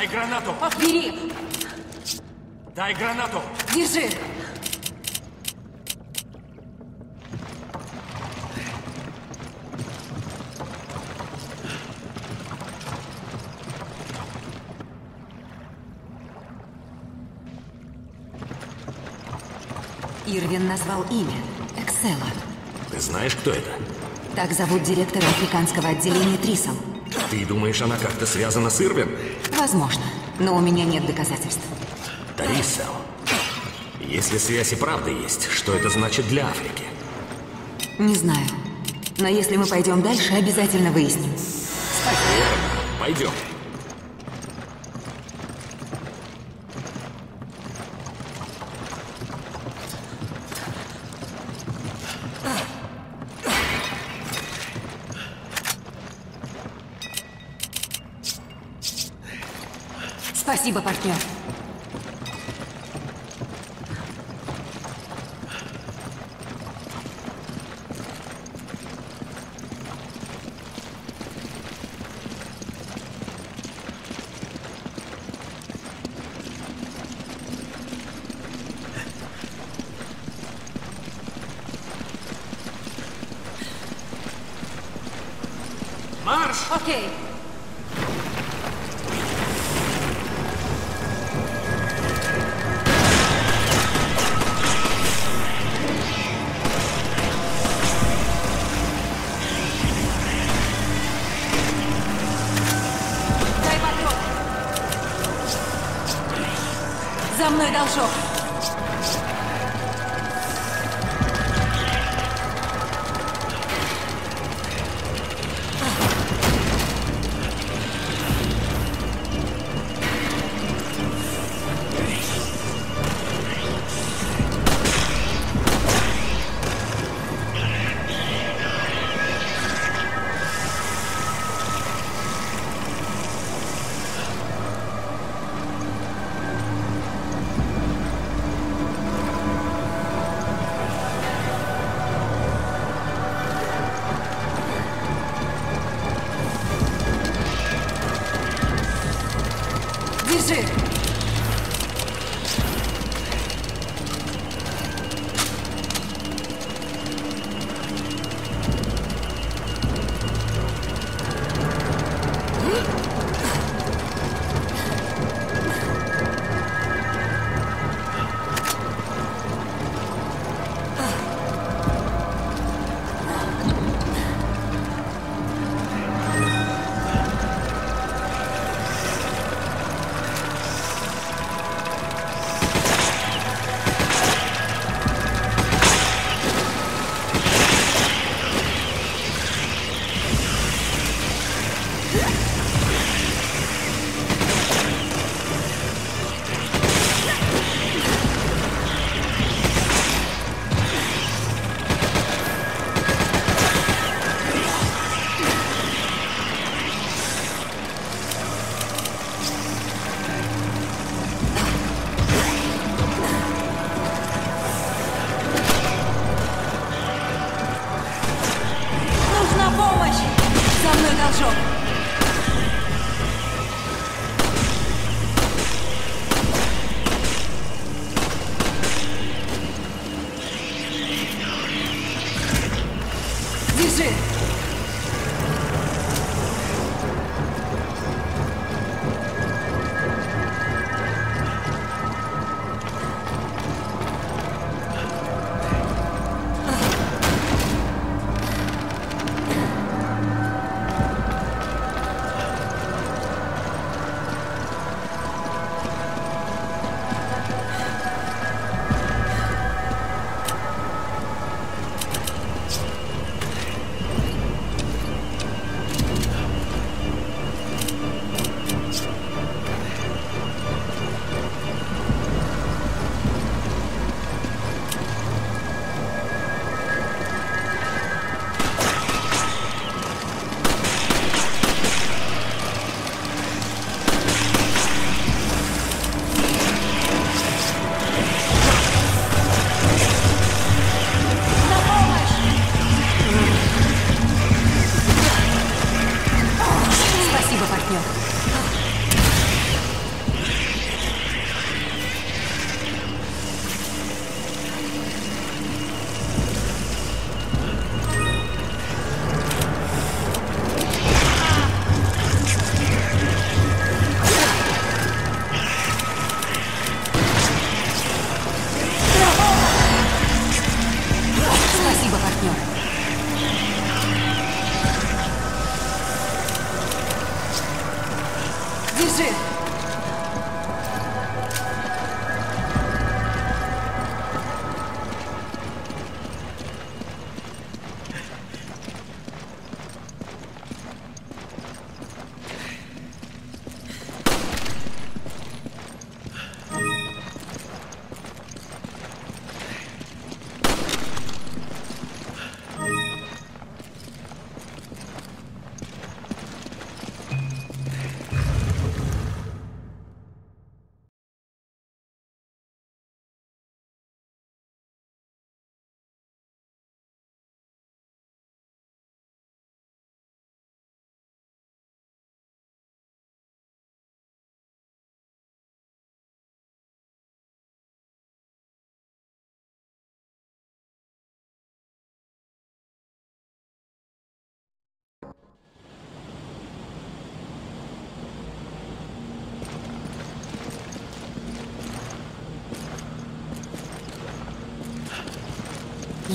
Дай гранату! Бери! Дай гранату! Держи! Ирвин назвал имя. Эксела. Ты знаешь, кто это? Так зовут директора африканского отделения Трисом. Ты думаешь, она как-то связана с Ирвин? Возможно, но у меня нет доказательств. Тарисел. Если связь и правда есть, что это значит для Африки? Не знаю. Но если мы пойдем дальше, обязательно выясним. Пойдем. Спасибо, партнер. Марш! Окей.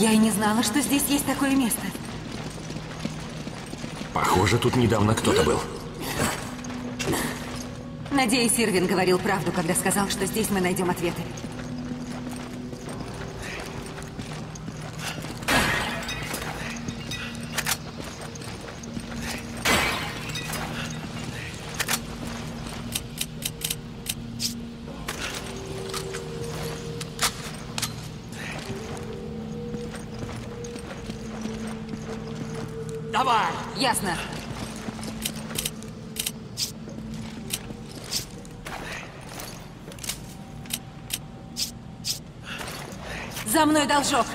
Я и не знала, что здесь есть такое место. Похоже, тут недавно кто-то был. Надеюсь, Ирвин говорил правду, когда сказал, что здесь мы найдем ответы. Давай! Ясно. За мной должок.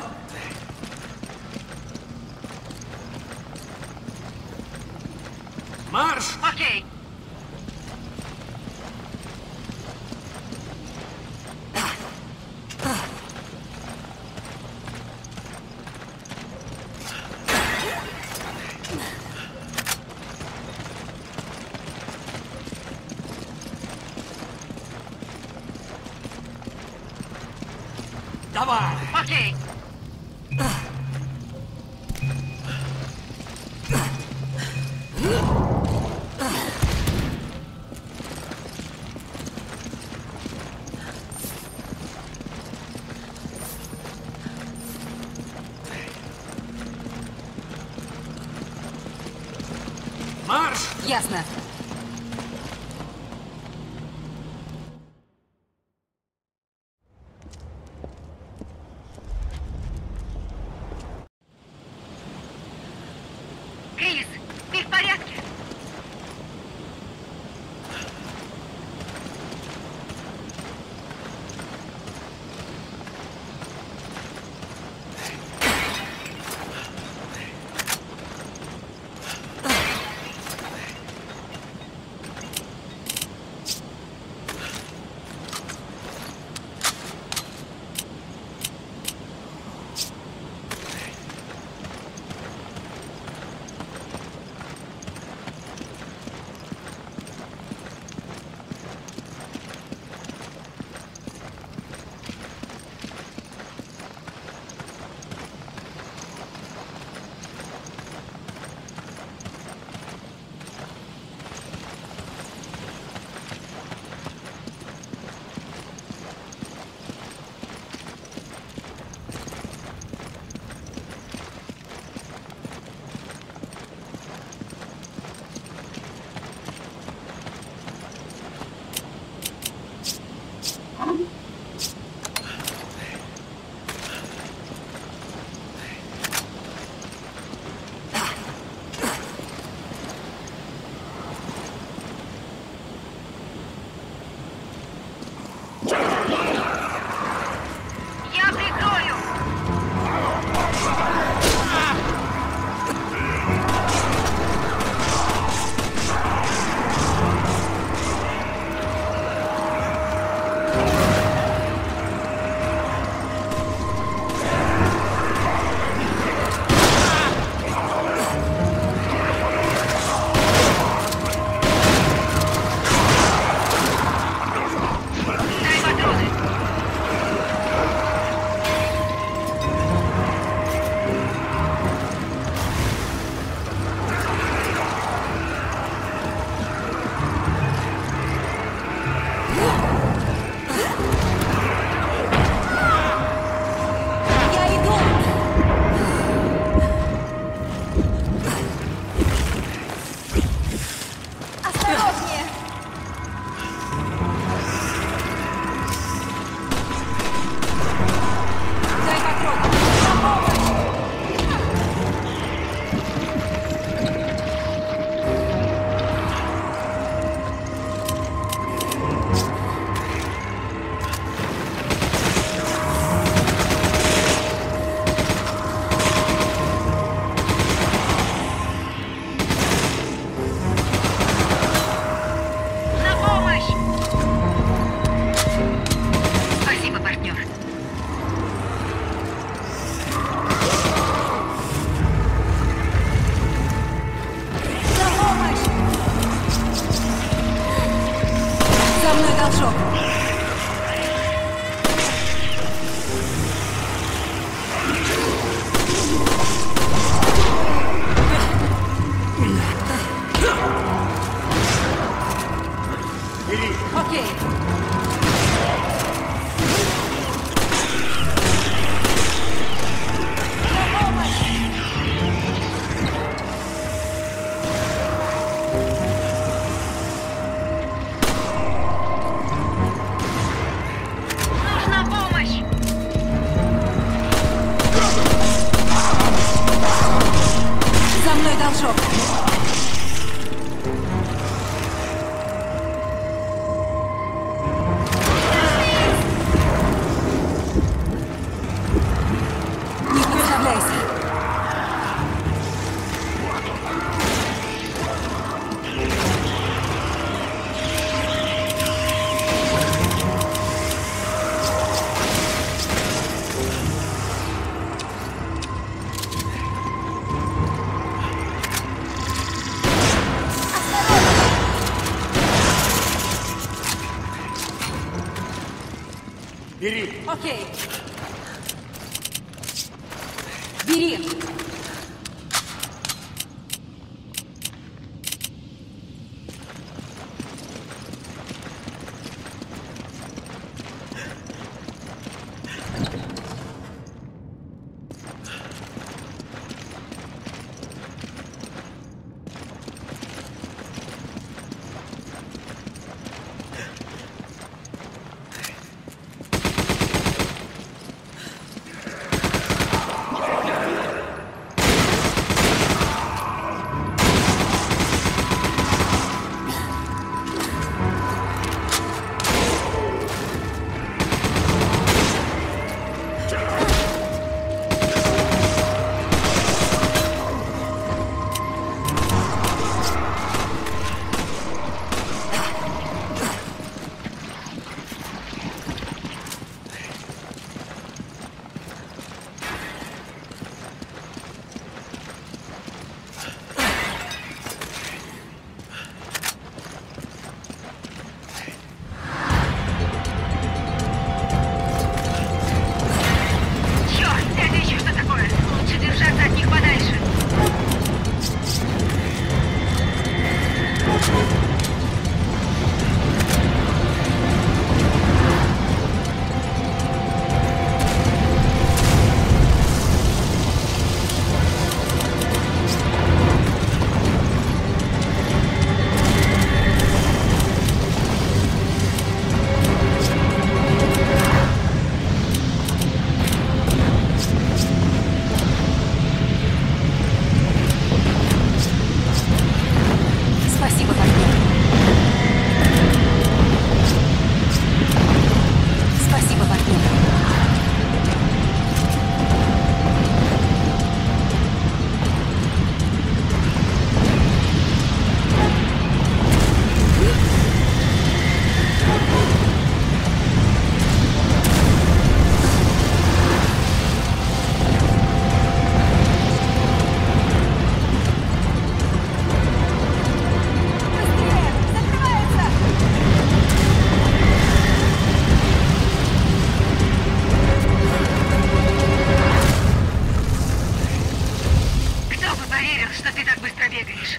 Поверил, что ты так быстро бегаешь?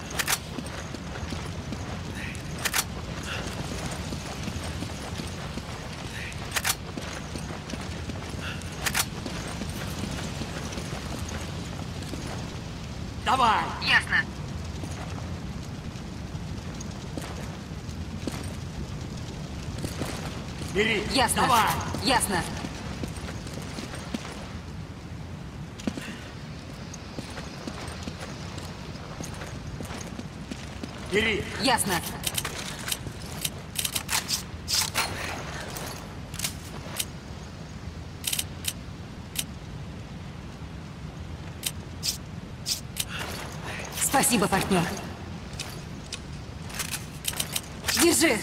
Давай! Ясно. Бери! Ясно. Давай! Ясно. Бери! Ясно. Спасибо, партнер. Держи.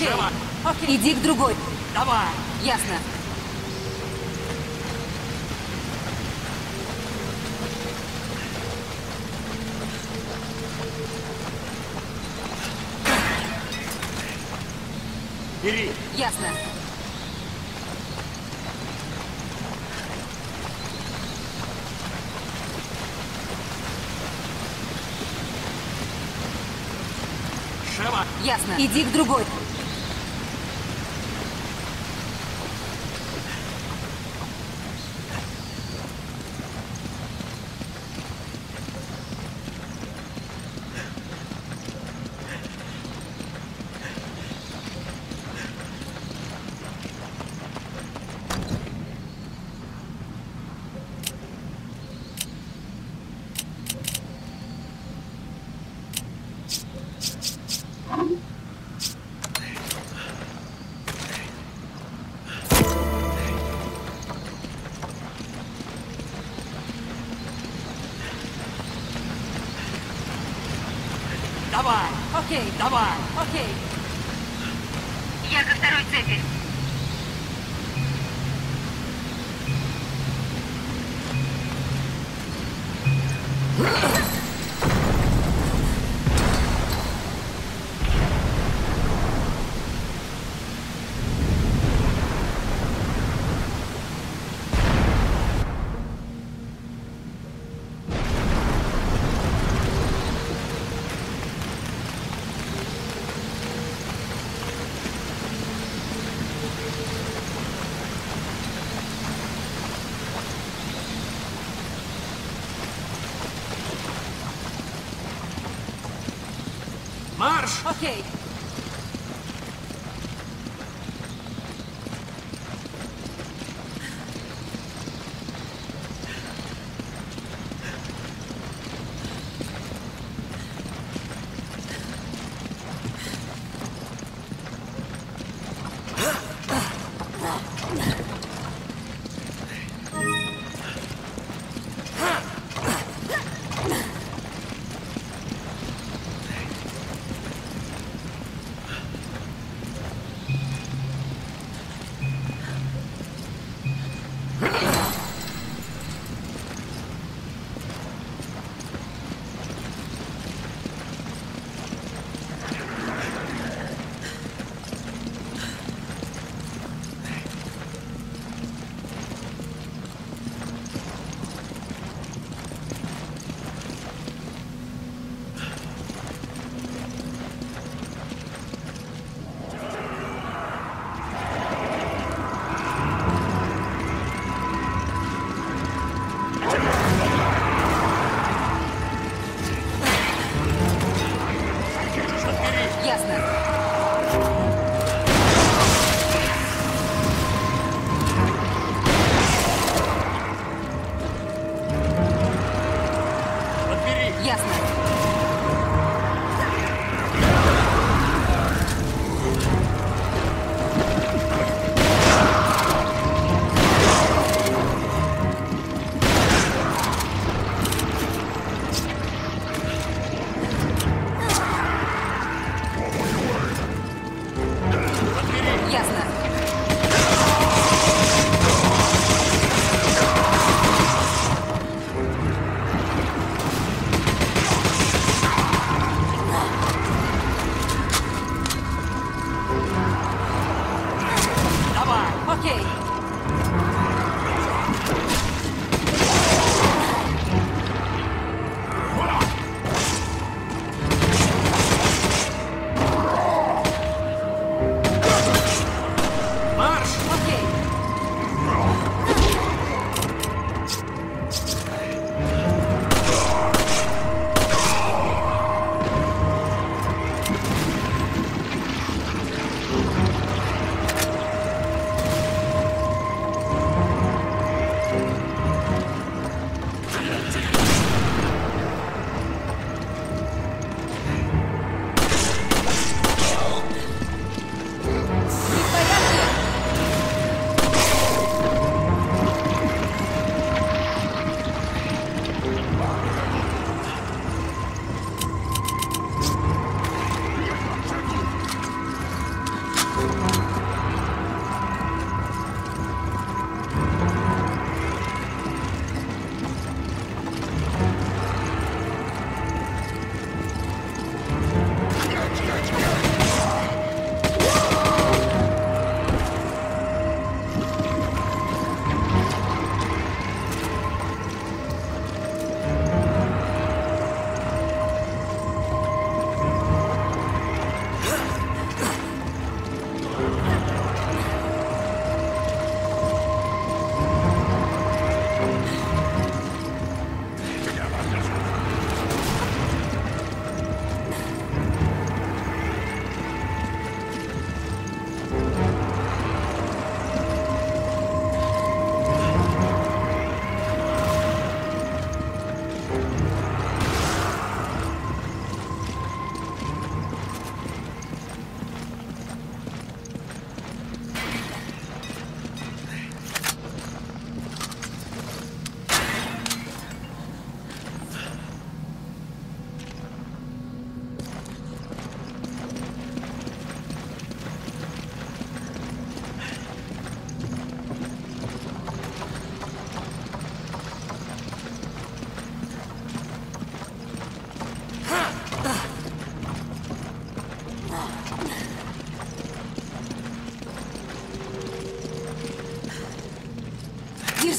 Окей. Окей! Иди к другой. Давай! Ясно. Бери! Ясно. Живо! Ясно. Иди к другой.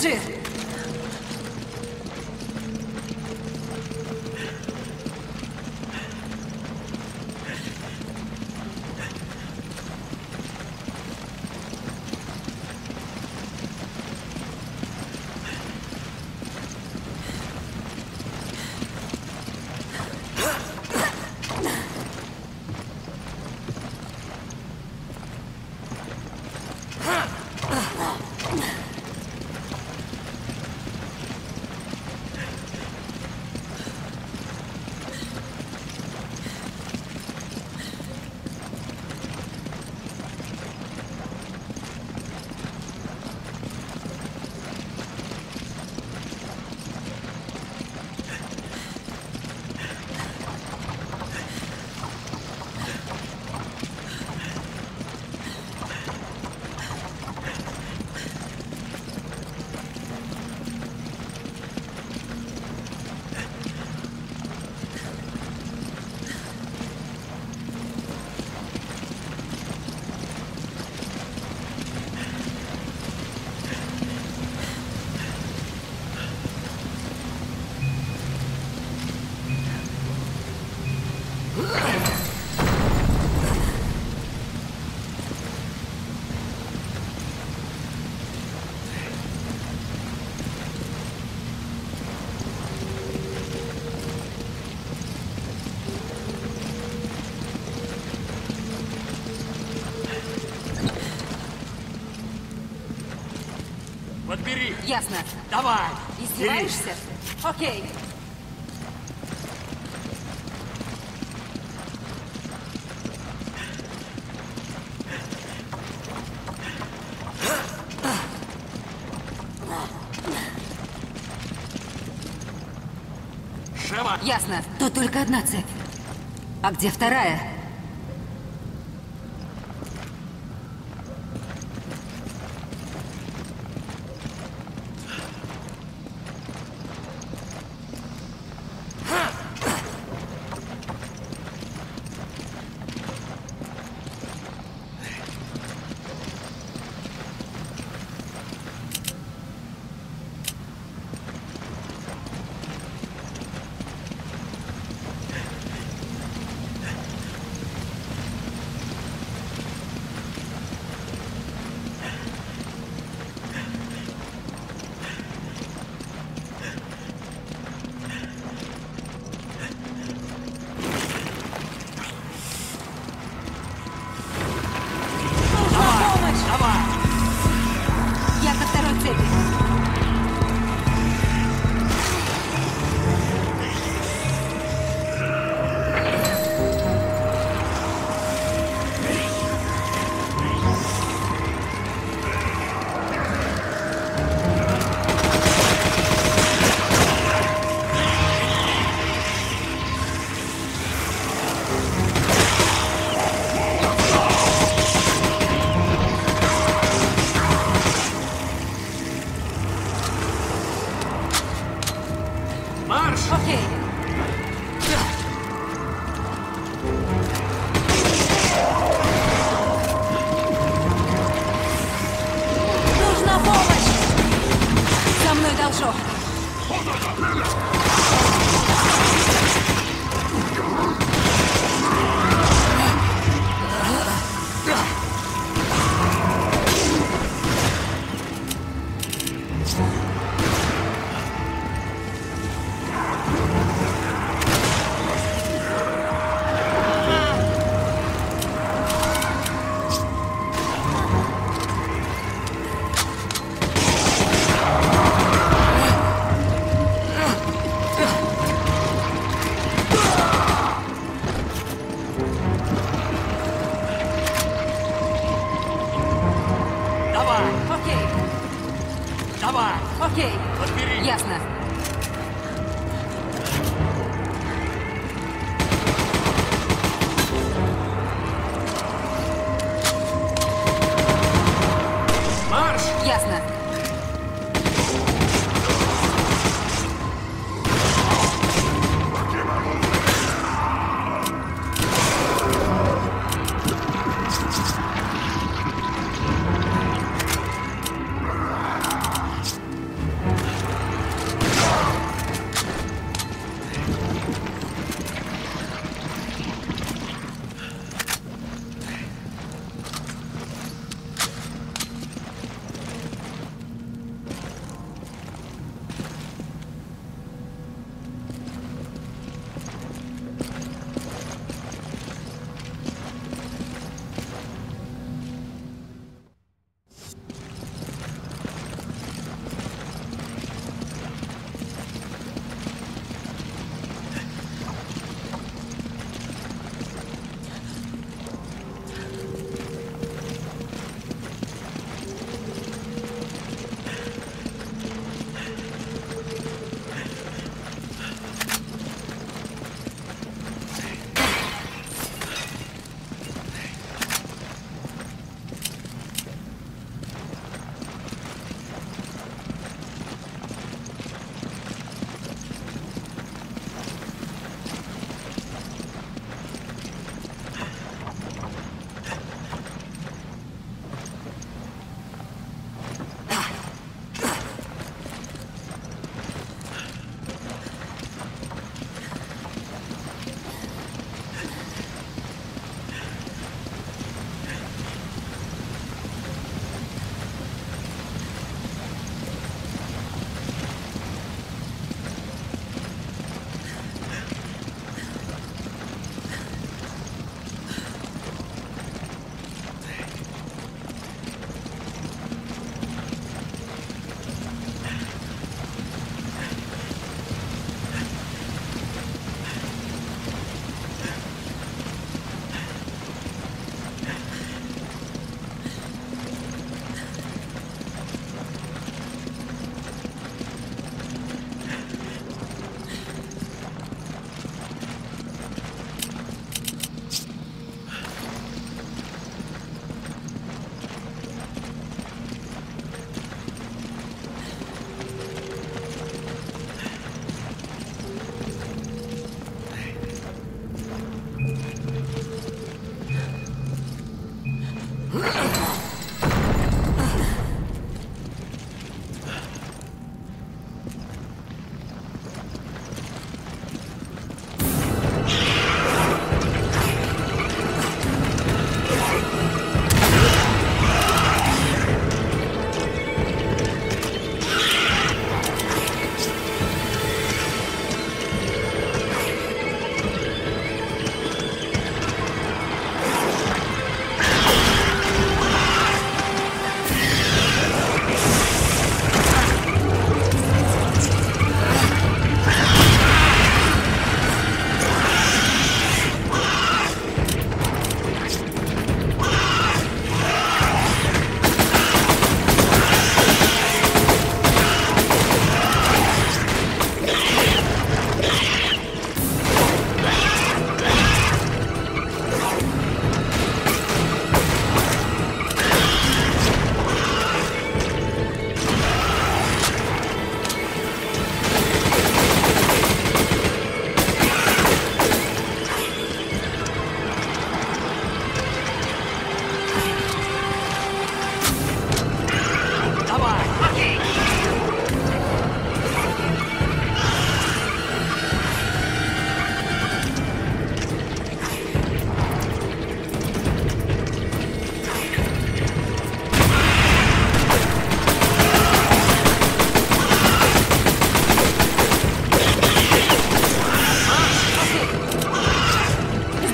Держи! Ясно. Давай. Издеваешься? Окей. Шева. Ясно. Тут только одна цепь. А где вторая?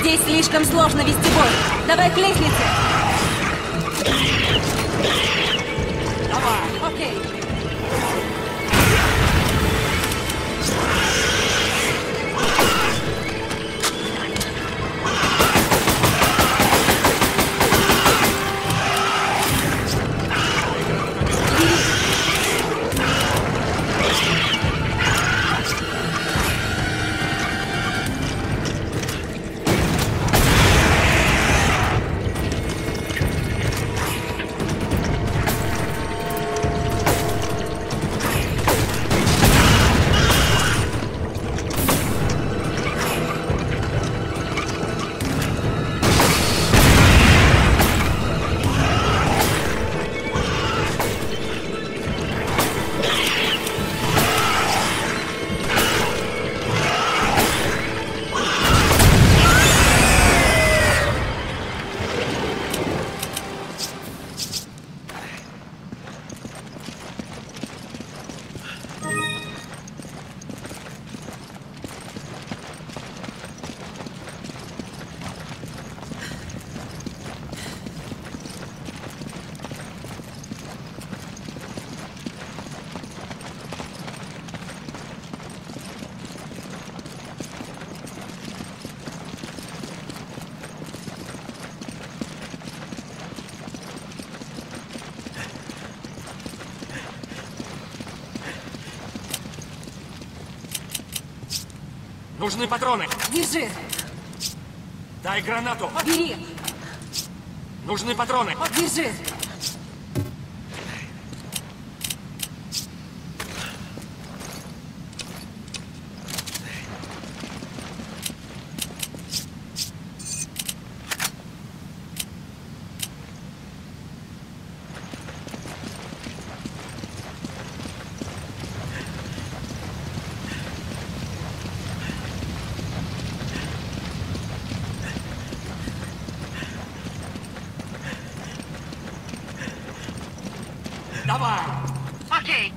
Здесь слишком сложно вести бой. Давай к лестнице. Нужны патроны! Держи. Дай гранату! Бери. Нужны патроны! Держи. Давай! Окей.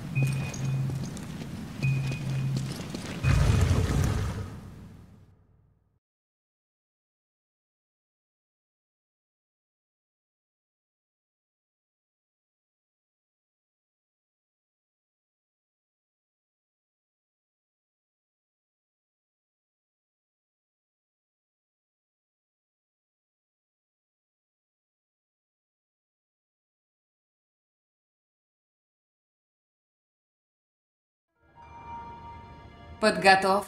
Подготов.